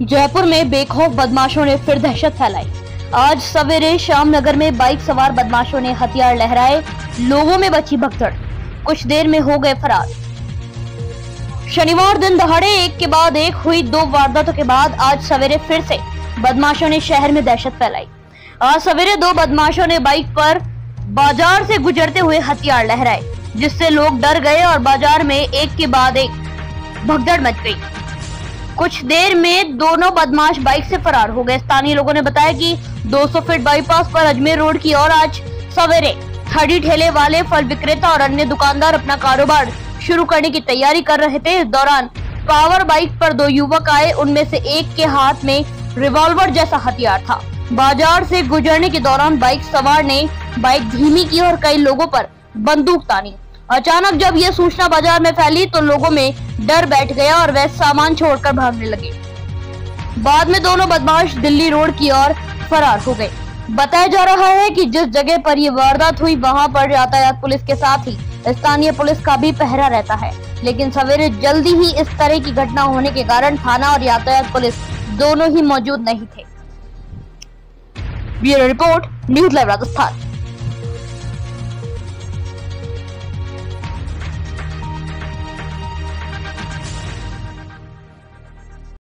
जयपुर में बेखौफ बदमाशों ने फिर दहशत फैलाई। आज सवेरे शाम नगर में बाइक सवार बदमाशों ने हथियार लहराए, लोगों में बची भगदड़। कुछ देर में हो गए फरार। शनिवार दिन दहाड़े एक के बाद एक हुई दो वारदातों के बाद आज सवेरे फिर से बदमाशों ने शहर में दहशत फैलाई। आज सवेरे दो बदमाशों ने बाइक पर बाज़ार से गुजरते हुए हथियार लहराए, जिससे लोग डर गए और बाज़ार में एक के बाद एक भगदड़ मच गई। कुछ देर में दोनों बदमाश बाइक से फरार हो गए। स्थानीय लोगों ने बताया कि 200 फीट बाईपास पर अजमेर रोड की ओर आज सवेरे खड़ी ठेले वाले फल विक्रेता और अन्य दुकानदार अपना कारोबार शुरू करने की तैयारी कर रहे थे। इस दौरान पावर बाइक पर दो युवक आए। उनमें से एक के हाथ में रिवॉल्वर जैसा हथियार था। बाज़ार से गुजरने के दौरान बाइक सवार ने बाइक धीमी की और कई लोगों पर बंदूक तानी। अचानक जब यह सूचना बाज़ार में फैली तो लोगों में डर बैठ गया और वह सामान छोड़कर भागने लगे। बाद में दोनों बदमाश दिल्ली रोड की ओर फरार हो गए। बताया जा रहा है कि जिस जगह पर यह वारदात हुई, वहाँ पर यातायात पुलिस के साथ ही स्थानीय पुलिस का भी पहरा रहता है। लेकिन सवेरे जल्दी ही इस तरह की घटना होने के कारण थाना और यातायात पुलिस दोनों ही मौजूद नहीं थे। Bureau report, news live Rajasthan.